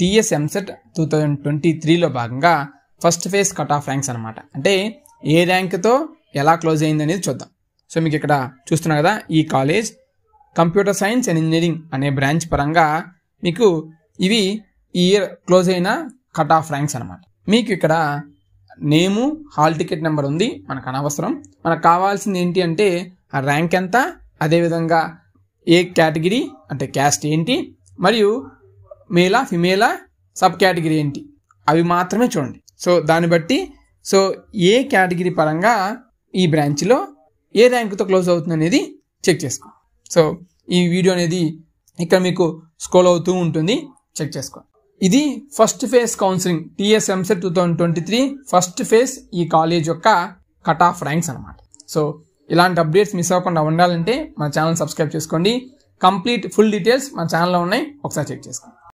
TS EAMCET two thousand twenty త్రీలో భాగంగా first phase cut off ranks అనమాట అంటే ఏ ర్యాంక్తో ఎలా క్లోజ్ అయింది అనేది చూద్దాం. సో మీకు ఇక్కడ చూస్తున్నా కదా ఈ college computer science and engineering అనే బ్రాంచ్ పరంగా మీకు ఇవి ఈ ఇయర్ క్లోజ్ అయిన కట్ ఆఫ్ ర్యాంక్స్ అనమాట మీకు ఇక్కడ నేము హాల్ టికెట్ నెంబర్ ఉంది మనకు అనవసరం. మనకు కావాల్సింది ఏంటి అంటే ఆ ర్యాంక్ ఎంత అదేవిధంగా ఏ కేటగిరీ అంటే క్యాస్ట్ ఏంటి మరియు మేలా ఫిమేలా సబ్ కేటగిరీ ఏంటి? అవి మాత్రమే చూడండి. సో దాన్ని బట్టి సో ఏ కేటగిరీ పరంగా ఈ బ్రాంచ్లో ఏ ర్యాంకుతో క్లోజ్ అవుతుంది అనేది చెక్ చేసుకో. సో ఈ వీడియో అనేది ఇక్కడ మీకు స్కోల్ అవుతూ ఉంటుంది చెక్ చేసుకో. ఇది first phase counselling TS EAMCET two thousand twenty three first phase ఈ కాలేజ్ యొక్క కట్ ఆఫ్ ర్యాంక్స్ అనమాట సో ఇలాంటి అప్డేట్స్ మిస్ అవ్వకుండా ఉండాలంటే మన ఛానల్ సబ్స్క్రైబ్ చేసుకోండి. కంప్లీట్ ఫుల్ డీటెయిల్స్ మన ఛానల్లో ఉన్నాయి ఒకసారి చెక్ చేసుకోండి